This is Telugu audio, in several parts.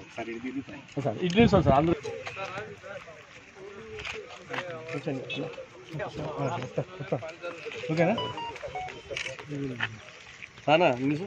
ఒకసారి ఇది తిరుగుతాం సార్. ఇడ్లీ సార్. సార్. అందరూ. ఓకేనా? సానా ఇంగ్లీషు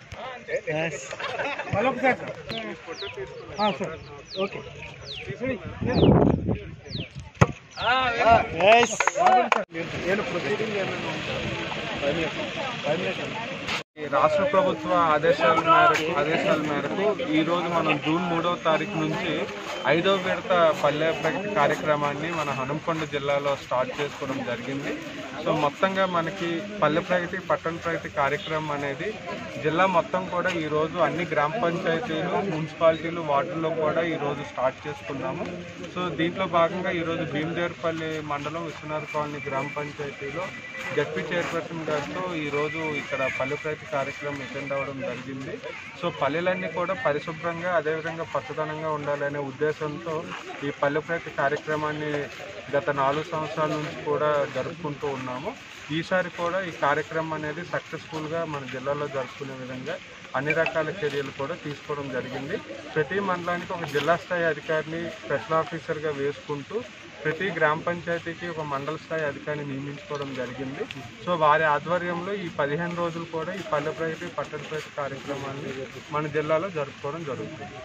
సార్ సార్ ఓకే నేను ప్రొసీడింగ్ ఈ రాష్ట్ర ప్రభుత్వ ఆదేశాల మేరకు ఆదేశాల మేరకు ఈరోజు మనం జూన్ మూడవ తారీఖు నుంచి ఐదవ విడత పల్లె ప్రగతి కార్యక్రమాన్ని మన హనుమకొండ జిల్లాలో స్టార్ట్ చేసుకోవడం జరిగింది. సో మొత్తంగా మనకి పల్లె ప్రగతి పట్టణ ప్రగతి కార్యక్రమం అనేది జిల్లా మొత్తం కూడా ఈరోజు అన్ని గ్రామ పంచాయతీలు మున్సిపాలిటీలు వార్డుల్లో కూడా ఈరోజు స్టార్ట్ చేసుకున్నాము. సో దీంట్లో భాగంగా ఈరోజు భీమదేవరపల్లి మండలం విశ్వనాథ్ కాలనీ గ్రామ పంచాయతీలో జడ్పీ చైర్పర్సన్ గారితో ఈరోజు ఇక్కడ పల్లె ప్రగతి కార్యక్రమం అటెండ్ అవ్వడం జరిగింది. సో పల్లెలన్నీ కూడా పరిశుభ్రంగా అదేవిధంగా పచ్చదనంగా ఉండాలనే ఉద్దేశంతో ఈ పల్లె ప్రగతి కార్యక్రమాన్ని గత నాలుగు సంవత్సరాల నుంచి కూడా జరుపుకుంటూ ఉన్నాము. ఈసారి కూడా ఈ కార్యక్రమం అనేది సక్సెస్ఫుల్గా మన జిల్లాలో జరుపుకునే విధంగా అన్ని రకాల చర్యలు కూడా తీసుకోవడం జరిగింది. ప్రతి మండలానికి ఒక జిల్లా స్థాయి అధికారిని స్పెషల్ ఆఫీసర్గా వేసుకుంటూ ప్రతి గ్రామ పంచాయతీకి ఒక మండల స్థాయి అధికారిని నియమించుకోవడం జరిగింది. సో వారి ఆధ్వర్యంలో ఈ పదిహేను రోజులు కూడా ఈ పల్లె ప్రగతి పట్టణ ప్రగతి కార్యక్రమాన్ని మన జిల్లాలో జరుపుకోవడం జరుగుతుంది.